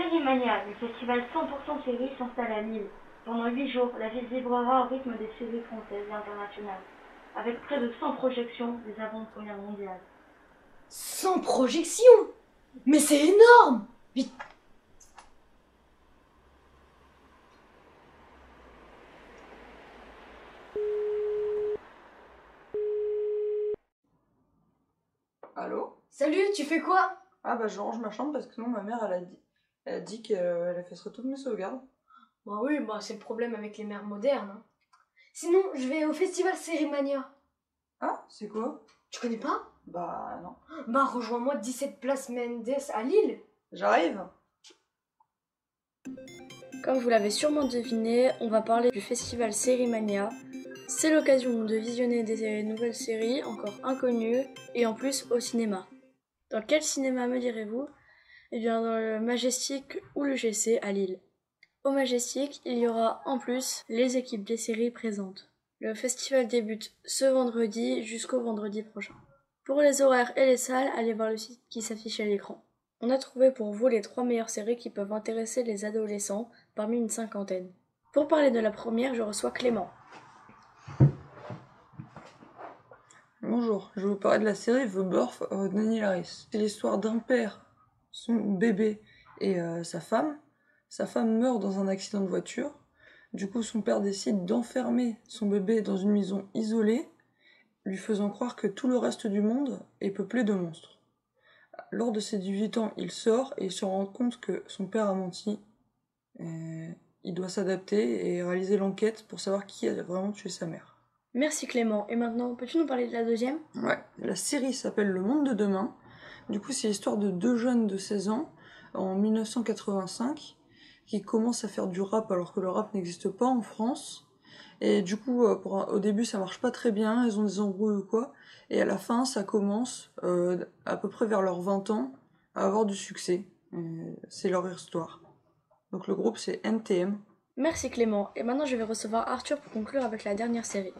Série le festival 100% séries s'installe à Lille. Pendant 8 jours, la ville vibrera au rythme des séries françaises et internationales, avec près de 100 projections des avant-premières mondiales. Sans projection Mais c'est énorme Vite Allô? Salut, tu fais quoi? Ah bah je range ma chambre parce que sinon ma mère elle a dit, elle a dit qu'elle effacerait toutes mes sauvegardes. Bah oui, bah c'est le problème avec les mères modernes. hein. Sinon, je vais au festival Sérimania. Ah, c'est quoi? Tu connais pas? Bah non. Bah rejoins-moi 17 place Mendes à Lille. J'arrive Comme vous l'avez sûrement deviné, on va parler du festival Sérimania. C'est l'occasion de visionner des nouvelles séries encore inconnues et en plus au cinéma. Dans quel cinéma me direz-vous? Eh bien dans le Majestic ou le GC à Lille. Au Majestic, il y aura en plus les équipes des séries présentes. Le festival débute ce vendredi jusqu'au vendredi prochain. Pour les horaires et les salles, allez voir le site qui s'affiche à l'écran. On a trouvé pour vous les trois meilleures séries qui peuvent intéresser les adolescents parmi une cinquantaine. Pour parler de la première, je reçois Clément. Bonjour, je vais vous parler de la série The Birth of Danny Laris. C'est l'histoire d'un père, son bébé et euh, sa femme. Sa femme meurt dans un accident de voiture. Du coup, son père décide d'enfermer son bébé dans une maison isolée, lui faisant croire que tout le reste du monde est peuplé de monstres. Lors de ses 18 ans, il sort et il se rend compte que son père a menti. Et il doit s'adapter et réaliser l'enquête pour savoir qui a vraiment tué sa mère. Merci Clément. Et maintenant, peux-tu nous parler de la deuxième? Ouais, la série s'appelle Le Monde de demain. Du coup, c'est l'histoire de deux jeunes de 16 ans en 1985 qui commencent à faire du rap alors que le rap n'existe pas en France. Et du coup, euh, au début, ça marche pas très bien, ils ont des embrouilles ou quoi. Et à la fin, ça commence euh, à peu près vers leurs 20 ans à avoir du succès. Et C'est leur histoire. Donc le groupe, c'est NTM. Merci Clément. Et maintenant, je vais recevoir Arthur pour conclure avec la dernière série.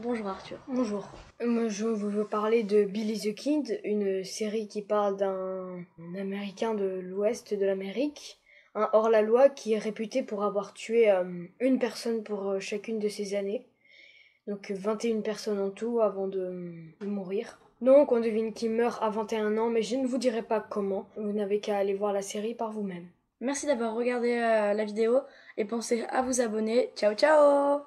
Bonjour Arthur. Bonjour. Moi, je veux vous parler de Billy the Kid, une série qui parle d'un un Américain de l'Ouest de l'Amérique, un hors-la-loi qui est réputé pour avoir tué euh, une personne pour euh, chacune de ses années. Donc 21 personnes en tout avant de, de mourir. Donc on devine qu'il meurt à 21 ans, mais je ne vous dirai pas comment. Vous n'avez qu'à aller voir la série par vous-même. Merci d'avoir regardé euh, la vidéo et pensez à vous abonner. Ciao ciao